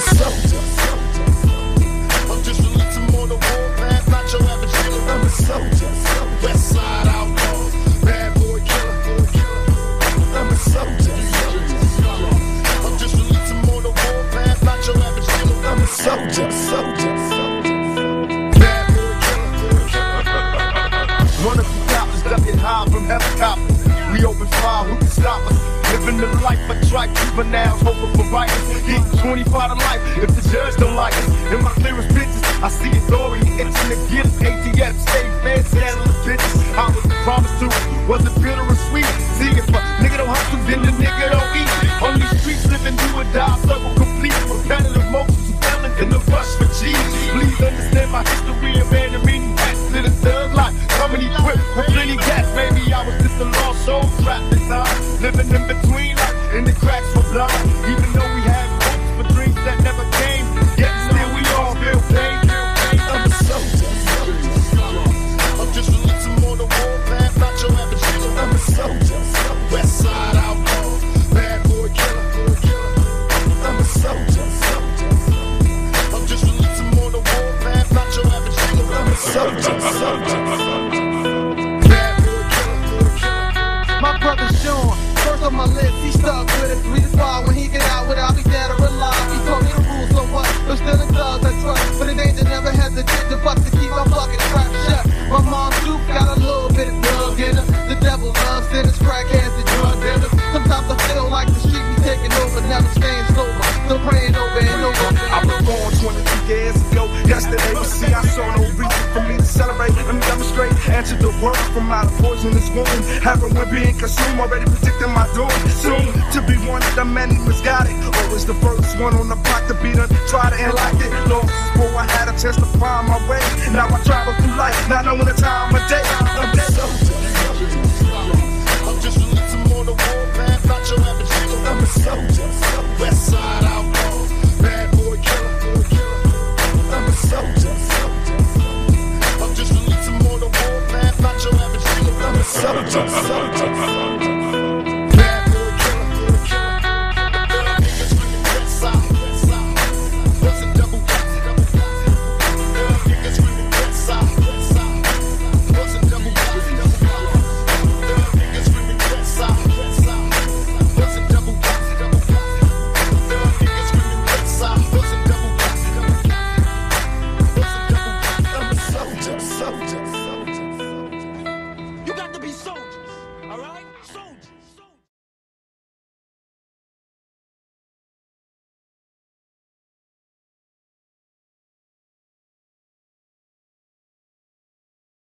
soldier. I'm just releasing on the warpath, not your average killer. I'm a soldier. West side outlaws, bad boy killer. I'm a soldier. I'm just releasing on the warpath, not your average killer. I'm a soldier. Soldier. Bad boy killer. One of the cops ducking high from helicopters. We open fire, who can stop us? Living the life of tripe juveniles, hoping for writers. Getting 25 to life if the judge don't like it. In my clearest pictures, I see authority itching to get us. ATF, state feds, scandalous bitches. I was promised to, was it bitter taking over, never staying sober. Still praying over and over. I was born 22 years ago. Yesterday, but see, I saw no reason for me to celebrate and demonstrate. Answer the word from out of poisonous wound. Heroin being consumed, already predicting my doom. Soon to be one of the many misguided. Always the first one on the block to be done. Try to like it. Lost before I had a chance to find my way. Now I travel through life, not knowing the time of day.